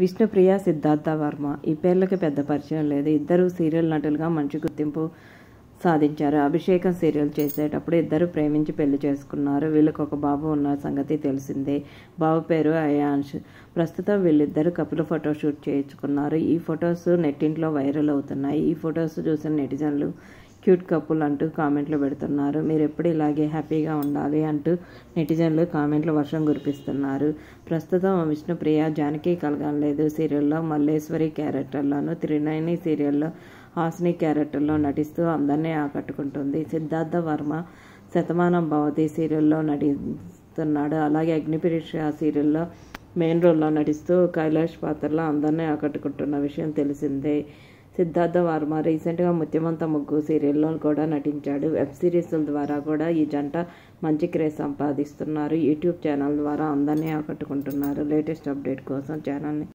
విష్ణుప్రియ సిద్ధార్థ వర్మ. ఈ పేర్లకి పెద్ద పరిచయం లేదు. ఇద్దరు సీరియల్ నటులుగా మంచి గుర్తింపు సాధించారు. అభిషేకం సీరియల్ చేసేటప్పుడు ఇద్దరు ప్రేమించి పెళ్ళి చేసుకున్నారు. వీళ్ళకి ఒక బాబు ఉన్న సంగతి తెలిసిందే. బాబు పేరు అయాంష్. ప్రస్తుతం వీళ్ళిద్దరు కపుల ఫోటో షూట్ చేయించుకున్నారు. ఈ ఫొటోస్ నెట్టింట్లో వైరల్ అవుతున్నాయి. ఈ ఫొటోస్ చూసిన నెటిజన్లు క్యూట్ కపుల్ అంటూ కామెంట్లు పెడుతున్నారు. మీరు ఎప్పుడు ఇలాగే హ్యాపీగా ఉండాలి అంటూ నెటిజన్లు కామెంట్లు వర్షం కురిపిస్తున్నారు. ప్రస్తుతం విష్ణుప్రియ జానకి కలగలేదు సీరియల్లో మల్లేశ్వరి క్యారెక్టర్లోను త్రినయని సీరియల్లో హాసిని క్యారెక్టర్లో నటిస్తూ అందరినీ ఆకట్టుకుంటుంది. సిద్ధార్థ వర్మ శతమానం భవతి సీరియల్లో నటిస్తున్నాడు. అలాగే అగ్నిపరీక్ష సీరియల్లో మెయిన్ రోల్లో నటిస్తూ కైలాష్ పాత్రలో అందరినీ ఆకట్టుకుంటున్న విషయం తెలిసిందే. సిద్ధార్థ వర్మ రీసెంట్గా ముత్యమంత ముగ్గు సీరియల్లో కూడా నటించాడు. వెబ్ సిరీస్ల ద్వారా కూడా ఈ జంట మంచి క్రేజ్ సంపాదిస్తున్నారు. యూట్యూబ్ ఛానల్ ద్వారా అందరినీ ఆకట్టుకుంటున్నారు. లేటెస్ట్ అప్డేట్ కోసం ఛానల్ని